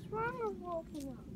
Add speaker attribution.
Speaker 1: What's wrong with walking up?